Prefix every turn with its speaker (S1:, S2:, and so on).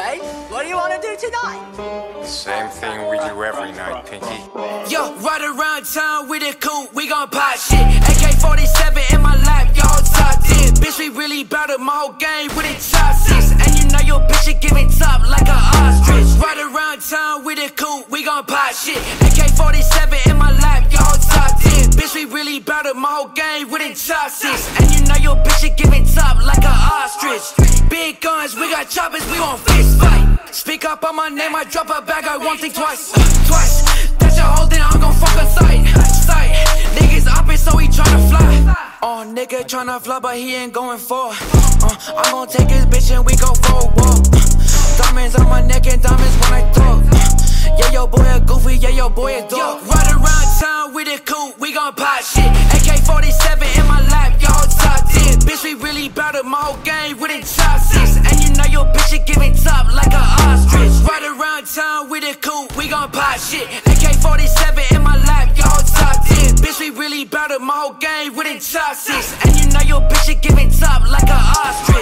S1: mate. What do you want to do tonight?
S2: Same thing we do every night, Pinky.
S3: Yo, right around town with a coupe, we gon' pop shit. AK-47 in my lap, y'all top 10. Bitch, we really bout it, my whole game with it top six. And you know your bitch is giving top like a ostrich. Right around town with a coupe, we gon' pop shit. AK-47 in my lap, really it, my whole game with it top. And you know your bitch is giving top like a ostrich. Big guns, we got choppers, we won't fist fight. Speak up on my name, I drop a bag, I won't think twice. Twice. That's your whole thing, I'm gon' fuck a sight. Sight. Niggas up it, so he tryna fly. Oh, nigga tryna fly, but he ain't going for. Uh, I'm gon' take his bitch and we go for a walk. Diamonds on my neck and diamonds when I talk. Yeah, yo boy a goofy, yeah, yo boy a dog. Ride around town with a coupe, we gon' pop shit. AK-47 in my lap, y'all top 10. Bitch, we really bout it, my whole game with it top six. And you know your bitch is giving top like a ostrich. Right around town with a coupe, we gon' pop shit. AK-47 in my lap, y'all top 10. Bitch, we really bout it, my whole game with it top six. And you know your bitch is giving top like a ostrich.